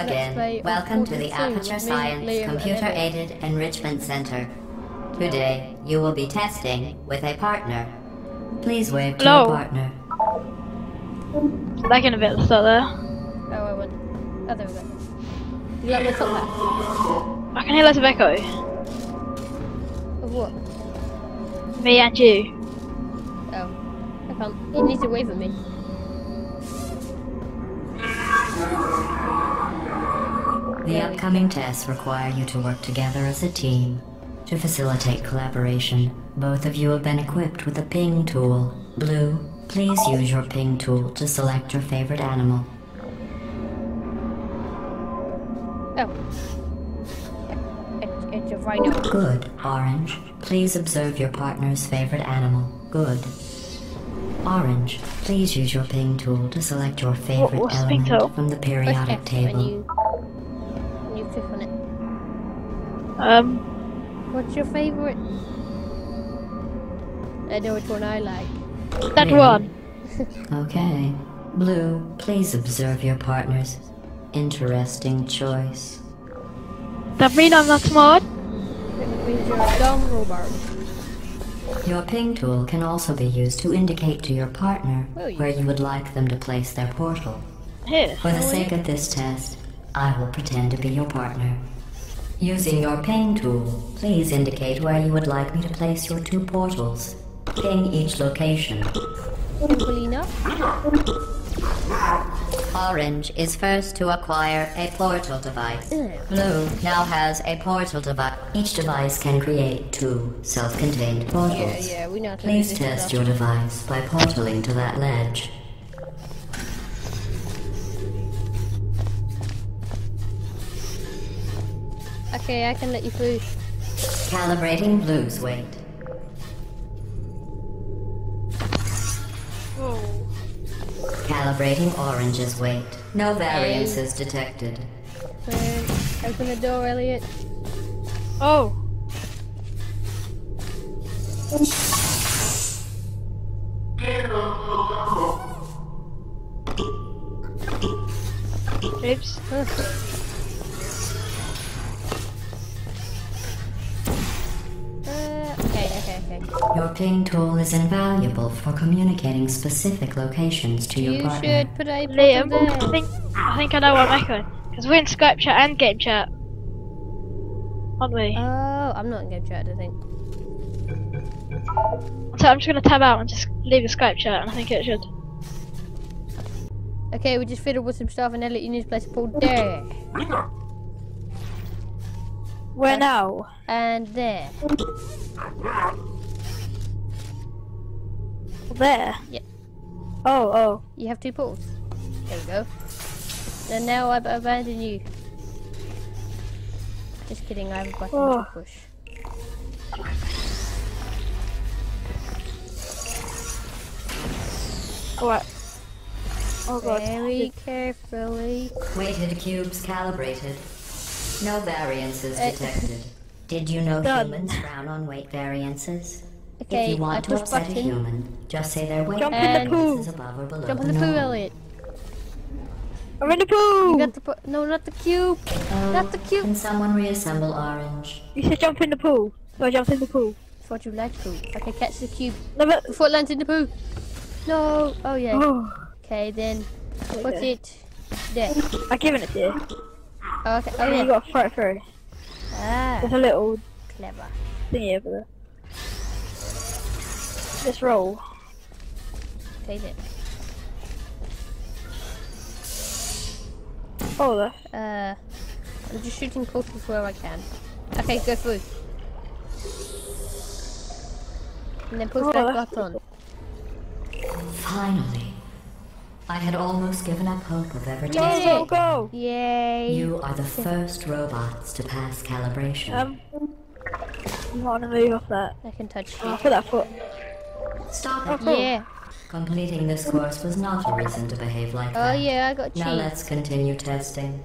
again, welcome to the Aperture Science Liam, Computer Aided Enrichment Center. Today, you will be testing with a partner. Please wave to Hello. your partner. Lagging a bit at the start there. Oh, I went. Oh, there we go. You like my top hat? I can hear lots of echo. Of what? Me and you. Oh. I can't. You need to wave at me. The upcoming tests require you to work together as a team. To facilitate collaboration, both of you have been equipped with a ping tool. Blue, please use your ping tool to select your favorite animal. Oh. It, it's a rhino. Good. Orange, please observe your partner's favorite animal. Good. Orange, please use your ping tool to select your favorite what's the element from the Press periodic F table. Um, What's your favourite? I know which one I like. that Really? one. Okay. Blue, please observe your partner's interesting choice. That mean I'm not smart? It means you're a dumb robot. Your ping tool can also be used to indicate to your partner Oh, where you would like them to place their portal. Here. For the sake of this test, I will pretend to be your partner. Using your ping tool, please indicate where you would like me to place your two portals. Ping each location. Orange is first to acquire a portal device. Blue now has a portal device. Each device can create two self-contained portals. Yeah, yeah, we know how Please test your device by portaling to that ledge. Okay, I can let you through. Calibrating blue's weight. Oh. Calibrating orange's weight. No variances detected. So, open the door, Elliott. Oh. Oops. Your ping tool is invaluable for communicating specific locations to your You should put a portal Liam, I there. think I think I know what I'm echoing. Because we're in Skype chat and game chat. Aren't we? Oh, I'm not in game chat, I think. so I'm just gonna tab out and just leave the Skype chat and I think it should. Okay, we just fiddled with some stuff and Elliott, you need to place a portal there. Where now? And there. There. Yeah. Oh, oh. You have two portals. There we go. And now I abandon you. Just kidding, I have a button Oh. to push. Alright. Oh god. Very carefully. Weighted cubes calibrated. No variances Uh, detected. Did you know Done. humans frown on weight variances? Okay, if you want I to push upset a button. human, just say their weight Jump in the variance pool. is above or below Jump in the the pool, norm. Elliott. I'm in the pool! You got the po- no, not the cube. Oh, Not the cube. Can someone reassemble orange? You should jump in the pool. So I jumped in the pool. Thought you liked pool. Okay, catch the cube No, but... before it lands in the pool. No. Oh yeah. Oh. Okay, then put Okay. it there. I've given it to you. Oh, okay. Oh yeah. you yeah. gotta throw it through. Ah, There's a little clever. thingy over there. Just roll. Take it. Oh, there. Uh, I'm just shooting portals where I can. Okay, go through. And then push Oh, that that's button. Finally. I had almost given up hope of ever Go, testing. go, go! Yay! You are the first robots to pass calibration. Um, you want to move off that? I can touch Oh, you. put that foot. Stop Oh, it. Yeah. Completing this course was not a reason to behave like Oh that. Oh yeah, I got you. Now let's continue testing.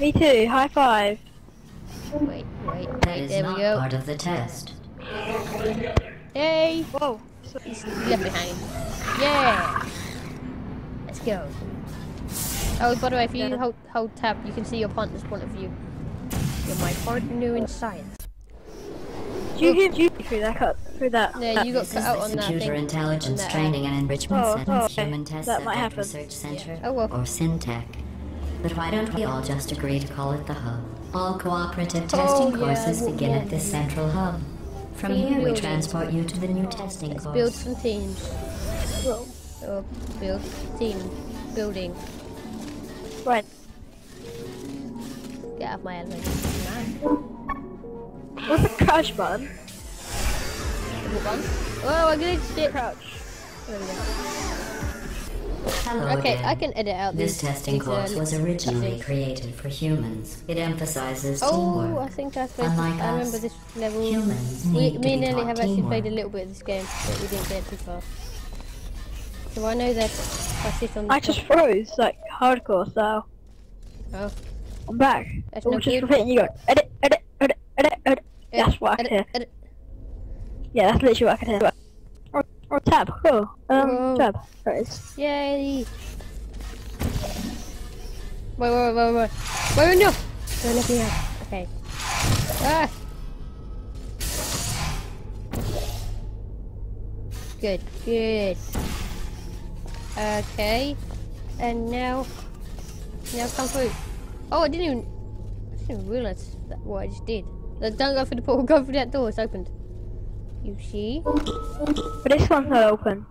Me too. High five. Wait, wait, That wait. is There we not go. part of the test. Yay! Whoa. He's left behind. Yeah. Let's go. Oh, by the way, if you hold, hold tab, you can see your partner's point of view. You're my partner in science. Do you hear you through that cut through that? Yeah, you got This cut is out the on that Computer thing. Intelligence on that, Training and um, Enrichment Oh, Center, oh, okay. Human Test That might Subject happen. Research Center, Oh, well. or SynTech. But why don't we all just agree to call it the Hub? All cooperative oh, testing yeah, courses well, begin at yeah. this central hub. From here, we transport you to the new testing Let's course. build some teams. Well, Or build team building. right. Get out of my element. What's the crouch button? What one? Oh, I glitched it. Crouch. There we go. Um, Hello Okay, again. I can edit out This these. testing course um, was originally created for humans. It emphasizes Oh, I teamwork. think I played. Unlike I remember us, this level. humans We, need to me and be Ellie taught have actually played a little bit of this game, but we didn't get too far. So I know that I sit on the I just froze like hardcore style. Oh. I'm back. That's Oh, no just repeating. You edit. That's what I can hear. edit, edit. Yeah, that's literally what I can hear. Or, or tab. Cool. Um, Whoa. tab. There it is. Yay! Wait, wait, wait, wait, wait. Wait, no! Don't let. Okay. Ah! Good, good. Okay. And now... Now come through. Oh, I didn't even... I didn't that what I just did. Don't go through the portal, go through that door, it's opened. You see? But this one's not open.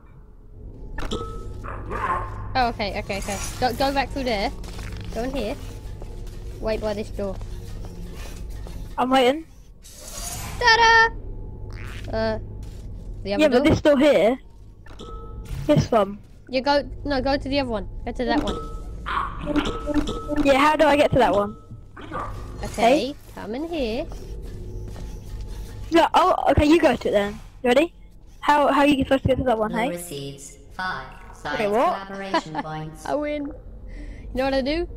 Oh, okay, okay, okay. Go, go back through there. Go in here. Wait by this door. I'm waiting. Ta-da! Uh, the other Yeah, door? but this door here. This one. You go, no, go to the other one. Go to that one. Yeah, how do I get to that one? Okay, come in here. No, oh, okay, you go to it then. You ready? How how are you supposed to get to that one, Blue hey? receives five science Okay, what? collaboration points. I win. You know what I do?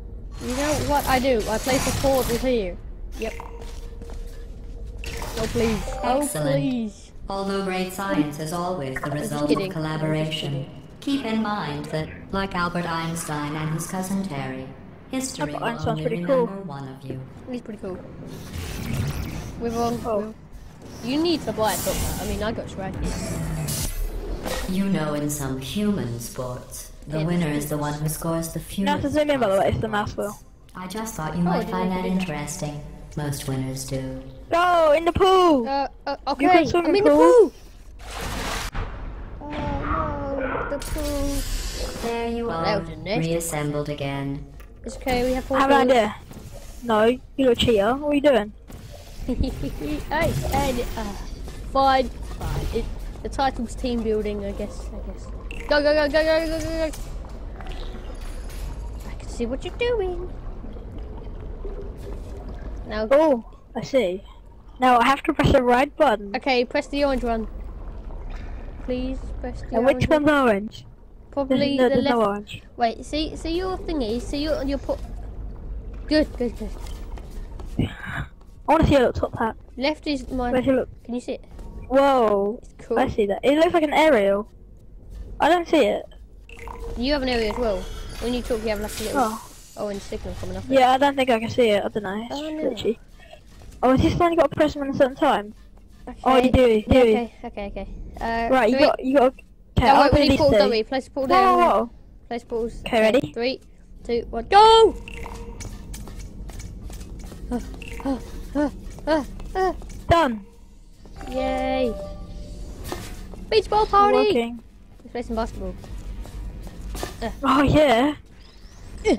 You know what I do? I place a portal here. Yep. Oh, please. Oh, please. Although great science is always the result of collaboration, keep in mind that, like Albert Einstein and his cousin Terry, history Albert will Einstein's only pretty cool. one of you. He's pretty cool. We're on. Oh. We're- You need to buy a book. I mean, I got Shraggy. You know, in some human sports, the Yeah. winner is the one who scores the fewest. fewest. to zoom in, by the way, it's the mouse wheel. I just thought you Oh, might find that you could do that. interesting. Most winners do. Go in the pool. Uh, uh, You okay. can swim I'm in in the pool. pool. Oh no, the pool. There you That are, was a nest. reassembled again. It's okay. We have four. I have an pools. idea. No, you little cheater. What are you doing? Hey, and uh, fine, fine. It, the title's team building, I guess. I guess. Go, go, go, go, go, go, go, go. I can see what you're doing. Now, Oh, I see. Now I have to press the right button. okay, press the orange one. Please press the And orange which one. one's orange? There's, Probably no, the left. no orange. Wait, see, see your thingy. See your your put. Good, good, good. I want to see your little top hat. Left is my. Where's your look? Can you see it? Whoa. It's cool. I see that. It looks like an aerial. I don't see it. You have an area as well. When you talk, you have like a little Oh. orange signal coming up. it. Yeah, I don't think I can see it. I don't know. It's Oh, no. glitchy. Oh, is this only got to press them at a certain time? Okay. Oh, you do, you do. Okay, okay, okay. Uh, Right, you got, you got. Okay, No, wait, we need these portals, two. don't we? Place the portal down. whoa. Place portals. Okay, ready? Three, two, one, go! Ah. Done. Yay! Beach ball party! Working. Let's play some basketball. Oh yeah.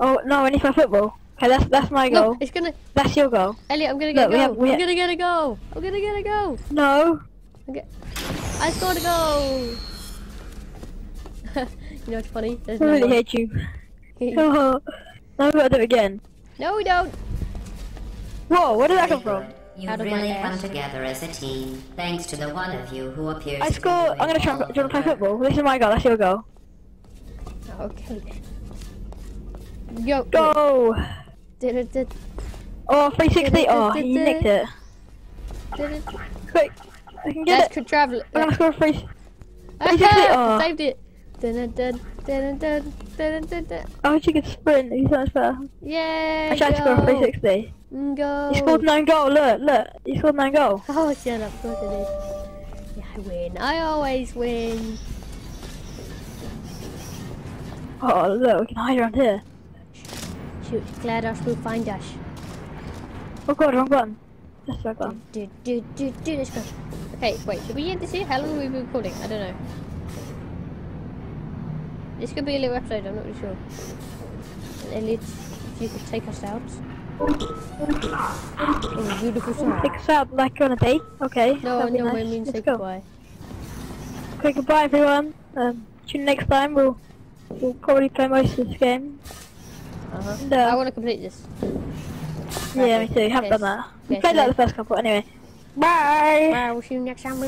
oh no, I need my football. Okay, that's that's my goal. Look, it's gonna. That's your goal. Elliott, I'm gonna Look, get we a goal. we I'm have- gonna get a goal. I'm gonna get a goal. No. Okay. I scored a goal. you know what's funny? There's I no really one. hate you. Oh, now we gotta do it again. no, we don't. Whoa, where did that Very come from? You've Out really come together as a team, thanks to the one of you who appears I to be score. doing I'm gonna try. all and- Do you wanna play football? This is my goal. That's your goal. Okay then. Yo. Go. Did it, did, Oh, 360. Oh, you nicked it. did it. Quick, I can get That's it. could travel. I'm gonna score a free. Ah, 360. Oh. Saved it. Dun, dun, dun. Dun, dun, dun. I wish you could sprint. He's so much better. Yay! I tried to score a go. 360. Mm, Go! He scored nine goal. Look, look. He scored nine goal. Oh, shut up. Of course I did. Yeah, I win. I always win. Oh, look. We can hide around here. Shoot, GLaDOS will find us. Oh god, wrong button. That's the right button. Do, do, do, do, let's go. Okay, wait, should we end this here? How long have we been recording? I don't know. This could be a little episode, I'm not really sure. And Elliott, if you could take us out. Oh, beautiful song. Take us out like on a date. Okay. No, no, I mean say Let's go. goodbye. Okay, goodbye everyone. Um, tune in next time. We'll we'll probably play most of this game. Uh-huh. And, uh, I want to complete this. Yeah, me too. Haven't Yes. done that. We Yes, played that the first couple anyway. Bye. Bye, we'll see you next time.